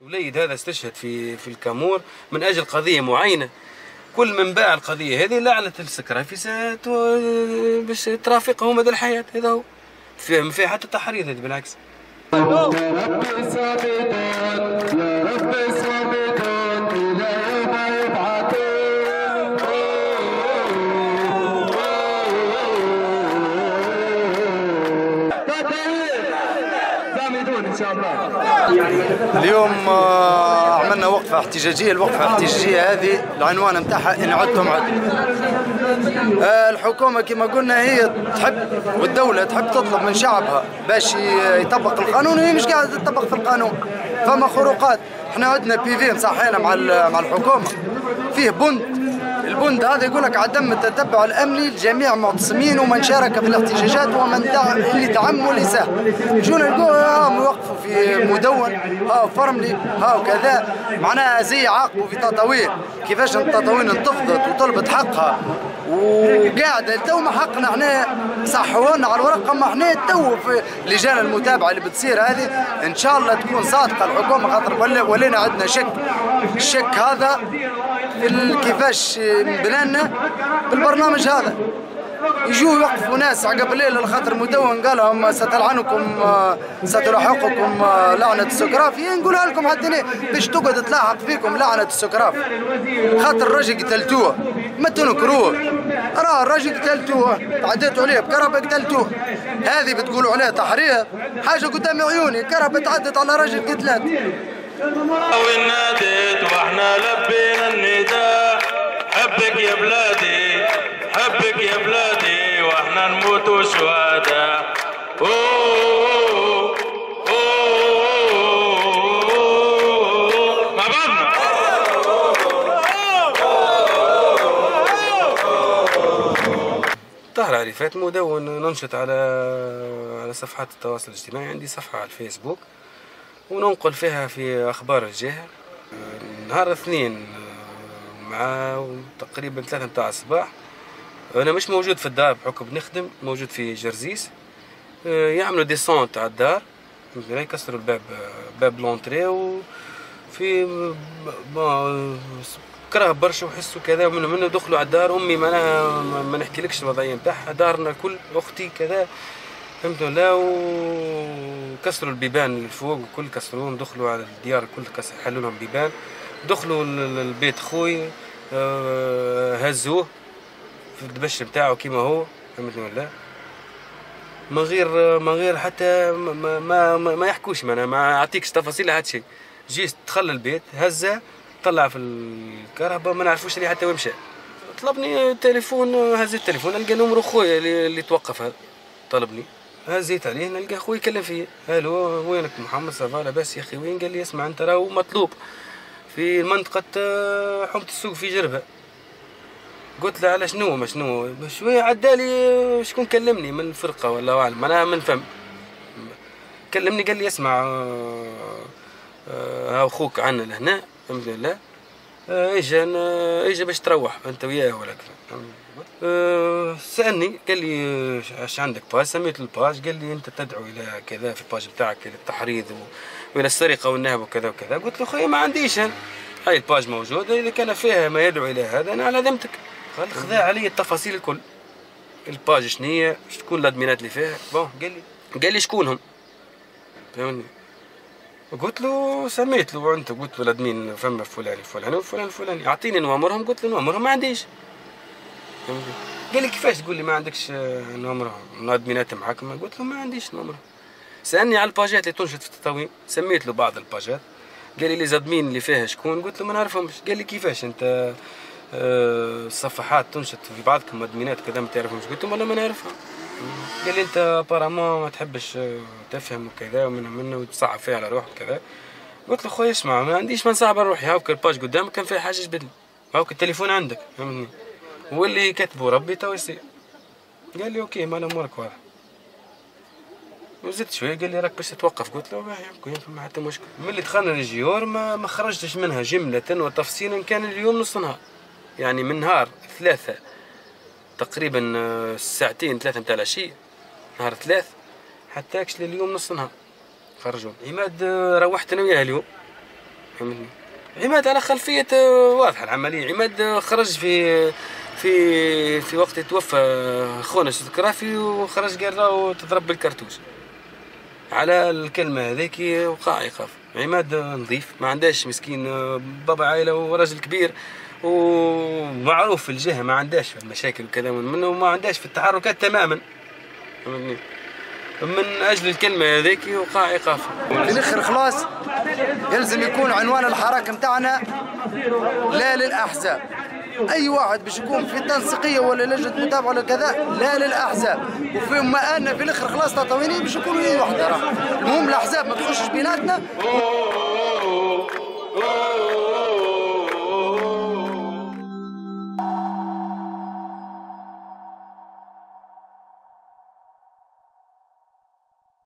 وليد هذا استشهد في في الكامور من أجل قضية معينة. كل من باع القضية هذه لعنة السكرة في ساعات باش ترافقه مدى الحياة هذا هو. فيه ما حتى تحريض بالعكس. اليوم آه، عملنا وقفة احتجاجية. الوقفة الاحتجاجية هذه العنوان نتاعها إن عدتم عد. آه، الحكومة كما قلنا هي تحب والدولة تحب تطلب من شعبها باش يطبق القانون وهي مش قاعدة تطبق في القانون. فما خروقات. إحنا عندنا بي في مصحينا مع مع الحكومة. فيه بند البند هذا يقول لك عدم التتبع الأمني لجميع المعتصمين ومن شارك في الاحتجاجات ومن اللي دعم واللي ساهم يجونا نقول ها يوقفوا في مدون. ها فرملي. ها كذا معناها زي عاقبوا في تطاوين. كيفاش التطاوين انتفضت وطلبت حقها. وقاعدة تو ما حقنا إحنا صحوا لنا على الورق. أما إحنا تو في لجان المتابعة اللي بتصير هذه إن شاء الله تكون صادقة الحكومة خاطر ولينا عندنا شك. الشك هذا في كيفاش بنانا بالبرنامج هذا. يجوا يوقفوا ناس عقب الليل خاطر مدون قال لهم ستلعنكم ستلاحقكم لعنة السكراف. نقولها لكم حتى باش تقعد تلاحق فيكم لعنة السكراف. خاطر الراجل قتلتوه ما تنكروه. راه الراجل قتلتوه تعديتوا عليه بكرهبة قتلتوه. هذه بتقولوا عليها تحرير؟ حاجة قدام عيوني كرهبة تعدت على راجل قتلت. وين ناديت وإحنا لبينا النداء شهداء. طاهر عريفات مدون ننشط على على صفحات التواصل الاجتماعي. عندي صفحة على الفيسبوك وننقل فيها في أخبار الجهة. نهار الاثنين مع تقريبا ثلاثة متاع الصباح. أنا مش موجود في الدار بحكم نخدم موجود في جرزيس. يعملوا descente على الدار يكسروا الباب باب l'entrée وفي كره برشا وحسوا كذا ومن منه دخلوا على الدار أمي ما ما نحكيلكش الوضعية نتاعها دارنا كل أختي كذا فهمت ولا؟ وكسروا البيبان اللي فوق وكل كسروهم دخلوا على الديار الكل حلوا لهم بيبان. دخلوا البيت خوي آه، هزوه. الدبش بتاعه كيما هو فهمتني ولا من غير من غير حتى ما ما, ما, يحكوش ما ما اعطيكش تفاصيل حتى شيء جيت دخل البيت هزه طلع في الكهرباء ما نعرفوش اللي حتى وين مشى طلبني تليفون هز التليفون نلقى نمر خويا اللي, اللي توقف هذا. طلبني. هزيت عليه نلقى خويا يكلم فيا. ألو وينك محمد؟ ça va لاباس يا أخي وين؟ قال لي اسمع أنت راهو مطلوب. في منطقة حومة السوق في جربة. قلت له على شنو؟ شنو؟ شوية عدالي شكون كلمني من الفرقة ولا أعلم أنا من فم. كلمني قال لي اسمع آه، آه، ها أخوك عنا لهنا. الحمد لله. اجا اجا باش تروح؟ أنت وياه ولا أه سألني قال لي إيش عندك page سميت ال page قال لي أنت تدعو إلى كذا في ال page بتاعك إلى التحريض وإلى السرقة والنهب وكذا وكذا. قلت له خويا ما عنديش هاي ال page موجوده إذا كان فيها ما يدعو إلى هذا أنا على ذمتك. خذا علي التفاصيل الكل. ال page شنية؟ شكون الادمينات اللي فيها؟ bon قال لي. قال لي شكونهم؟ فهمني قلت له سميت له انت قلت له ال admin فما فلان فلان وفلان فلان. يعطيني نوامرهم قلت له نوامرهم ما عنديش. قال لي كيفاش؟ تقول لي ما عندكش نوامرهم. الادمينات معاك قلت له ما عنديش نوامرهم. سألني على الباجات اللي تنشط في التطاوين سميت له بعض الباجات. قال لي les admins اللي فيها شكون؟ قلت له ما نعرفهمش. قال لي كيفاش؟ أنت آه، تنشط في بعضكم ادمينات كذا ما تعرفهمش قلت له أنا ما نعرفهم قال لي أنت apparemment ما تحبش تفهم وكذا ومن منه وتصعب فيها على روحك كذا. قلت له خويا اسمع ما عنديش ما نصعب على روحي هاوك ال page قدامك كان فيها حاجة جبدني هاوك التليفون عندك فهمتني؟ واللي كتبه ربي تو يصير. قال لي OK ما امورك واضح وزدت شوية قال لي راك باش تتوقف. قلت له ما فما حتى مشكل ملي دخلنا الجيور ما ما خرجتش منها جملة وتفصيلا كان اليوم نص نهار. يعني من نهار ثلاثة تقريبا آه، ساعتين ثلاثة متاع العشية نهار ثلاث حتى لليوم نص نهار. خرجوا. عماد آه، روحت أنا وياه اليوم. فهمتني عماد على خلفية آه، واضحة العملية. عماد خرج في في في وقت توفى خونا سيد الكرافي وخرج قال راهو تضرب بالكرتوش. على الكلمة هذيك وقع يخاف عماد نظيف ما عندهاش مسكين بابا عائلة وراجل كبير. ومعروف الجهة ما عندهاش مشاكل وكذا من منه وما عندهاش في التحركات تماما؟ من أجل الكلمة هذيك وقع ايقاف في الآخر خلاص يلزم يكون عنوان الحراك نتاعنا لا للأحزاب. أي واحد باش يكون في تنسيقية ولا لجنة متابعة ولا كذا لا للأحزاب. وفي ما ان في الآخر خلاص تطاوينين باش يكونوا وحدة المهم الأحزاب ما تخشش بيناتنا.